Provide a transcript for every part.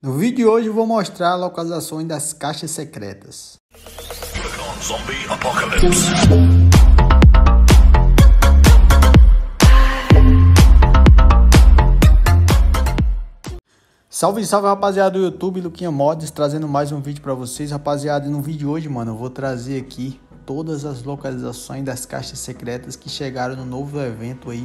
No vídeo de hoje vou mostrar localizações das caixas secretas. Salve, salve rapaziada do YouTube, Luquinha Mods, trazendo mais um vídeo para vocês. Rapaziada, no vídeo de hoje, mano, eu vou trazer aqui todas as localizações das caixas secretas que chegaram no novo evento aí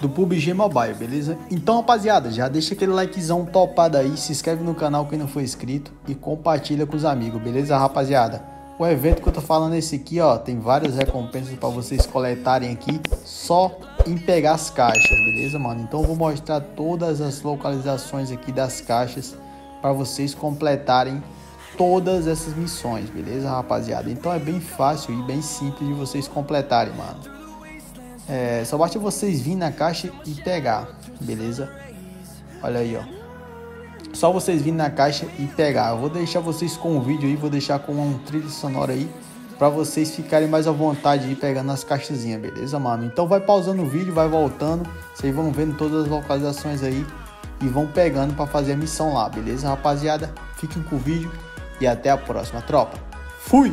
do PUBG Mobile, beleza? Então, rapaziada, já deixa aquele likezão topado aí, se inscreve no canal quem não for inscrito e compartilha com os amigos, beleza, rapaziada? O evento que eu tô falando esse aqui, ó, tem várias recompensas para vocês coletarem aqui, só em pegar as caixas, beleza, mano? Então eu vou mostrar todas as localizações aqui das caixas para vocês completarem todas essas missões, beleza, rapaziada? Então é bem fácil e bem simples de vocês completarem, mano. É, só basta vocês vir na caixa e pegar, beleza? Olha aí, ó. Só vocês virem na caixa e pegar. Eu vou deixar vocês com o vídeo aí, vou deixar com um trilho sonoro aí para vocês ficarem mais à vontade de ir pegando as caixazinhas, beleza, mano? Então vai pausando o vídeo, vai voltando, vocês vão vendo todas as localizações aí e vão pegando para fazer a missão lá, beleza, rapaziada? Fiquem com o vídeo e até a próxima, tropa. Fui!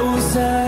thousand